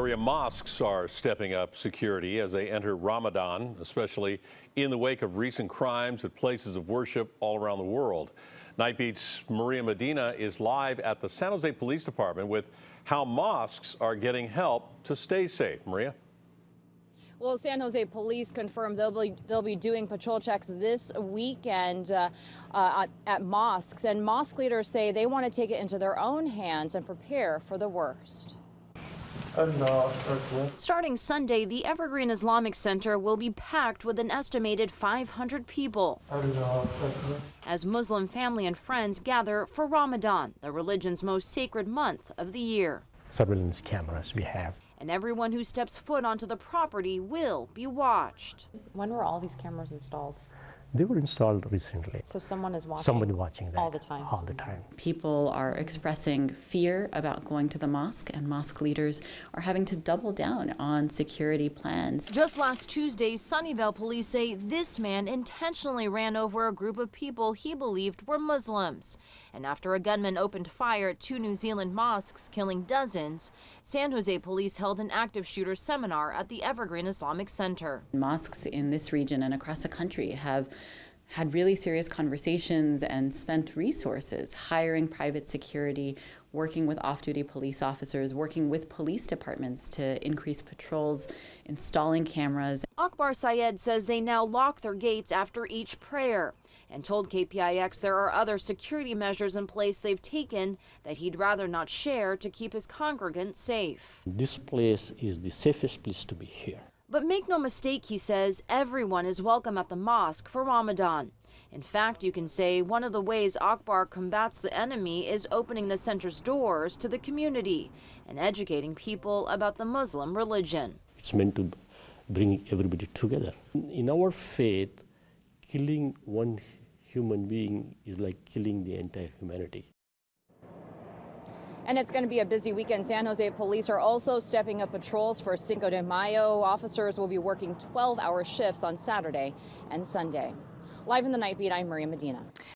Area mosques are stepping up security as they enter Ramadan, especially in the wake of recent crimes at places of worship all around the world. Nightbeat's Maria Medina is live at the San Jose Police Department with how mosques are getting help to stay safe. Maria? Well, San Jose police confirmed they'll be, they'll be doing patrol checks this weekend uh, uh, at mosques. And mosque leaders say they want to take it into their own hands and prepare for the worst. Starting Sunday, the Evergreen Islamic Center will be packed with an estimated 500 people as Muslim family and friends gather for Ramadan, the religion's most sacred month of the year. Surveillance cameras we have. And everyone who steps foot onto the property will be watched. When were all these cameras installed? They were installed recently. So someone is watching. Somebody watching that all the time. All the time. People are expressing fear about going to the mosque, and mosque leaders are having to double down on security plans. Just last Tuesday, Sunnyvale police say this man intentionally ran over a group of people he believed were Muslims. And after a gunman opened fire at two New Zealand mosques, killing dozens, San Jose police held an active shooter seminar at the Evergreen Islamic Center. Mosques in this region and across the country have had really serious conversations and spent resources hiring private security, working with off duty police officers, working with police departments to increase patrols, installing cameras. Akbar Syed says they now lock their gates after each prayer and told KPIX there are other security measures in place they've taken that he'd rather not share to keep his congregants safe. This place is the safest place to be here. But make no mistake, he says, everyone is welcome at the mosque for Ramadan. In fact, you can say one of the ways Akbar combats the enemy is opening the center's doors to the community and educating people about the Muslim religion. It's meant to bring everybody together. In our faith, killing one human being is like killing the entire humanity. And it's going to be a busy weekend. San Jose police are also stepping up patrols for Cinco de Mayo. Officers will be working 12 hour shifts on Saturday and Sunday. Live in the night beat, I'm Maria Medina.